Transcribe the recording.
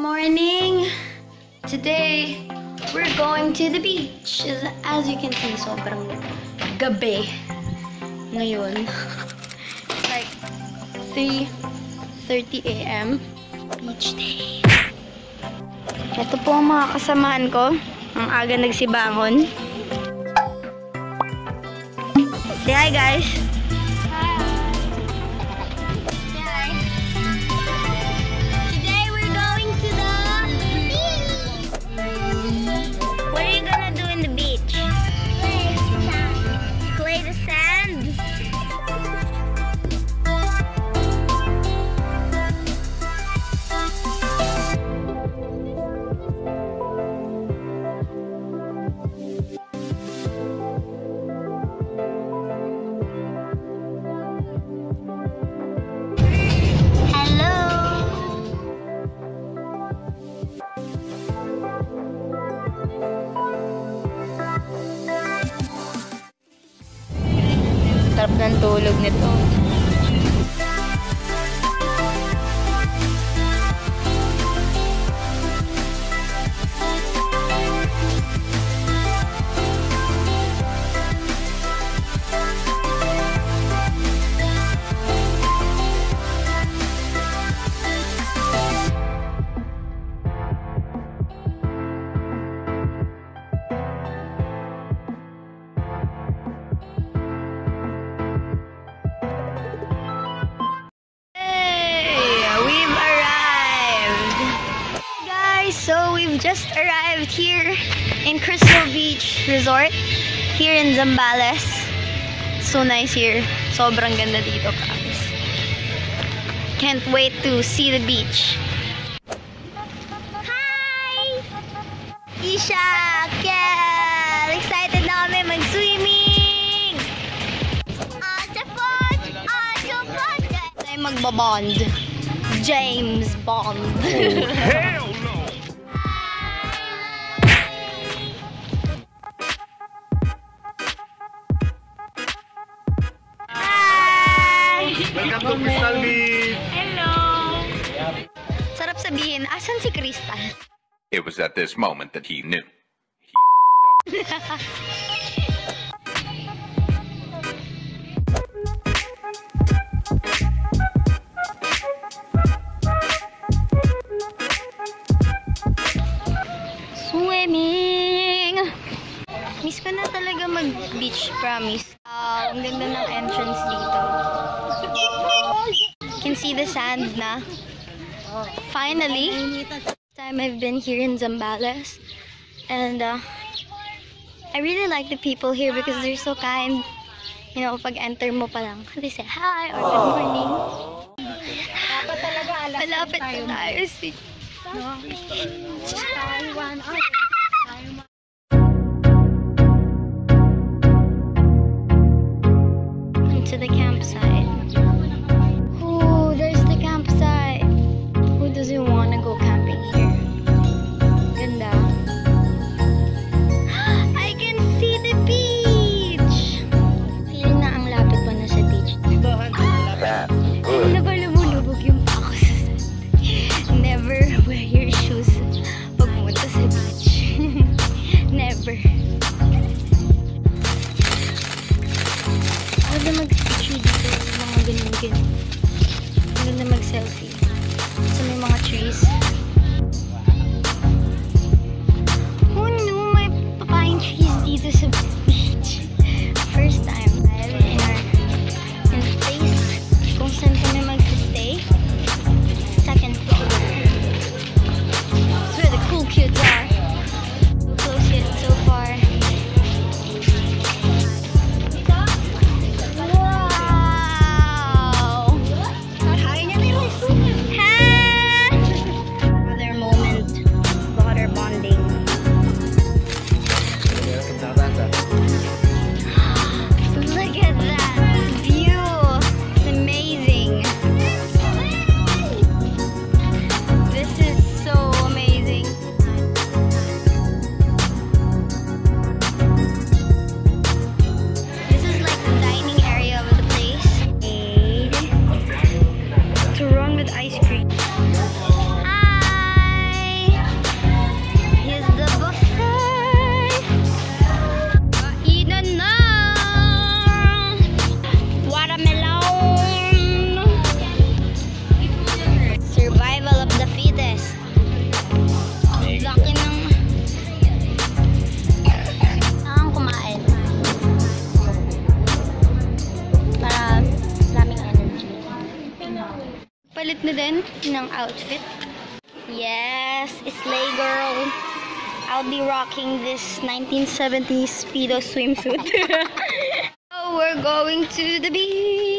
morning! Today, we're going to the beach. As, you can see, sobrang gabi ngayon. Like 3.30 a.m. Beach day. Ito po ang mga kasamahan ko. Ang aga nagsibangon. Say hi guys! Sarap ng tulog nito. Just arrived here in Crystal Beach Resort here in Zambales. So nice here. Sobrang ganda dito, guys. Can't wait to see the beach. Hi! Isha! Kel! Excited na kami mag-swimming! Ah, Octopus! Ah, Octopus! Tayo magbabond. James Bond. Oh, Hell Welcome to Crystal Beach! Hello! Sarap sabihin, asan si Crystal? It was at this moment that he knew. Swimming! Miss ko na talaga mag-beach, promise. Ah, ang ganda ng entrance dito. Can see the sand na. Finally, time I've been here in Zambales. And uh, I really like the people here because they're so kind. You know, pag enter mo pa lang, they say hi or good morning. Malapit na tayo si to ice cream. Palit na din ng outfit. Yes, Slay Girl. I'll be rocking this 1970s Speedo swimsuit. so we're going to the beach.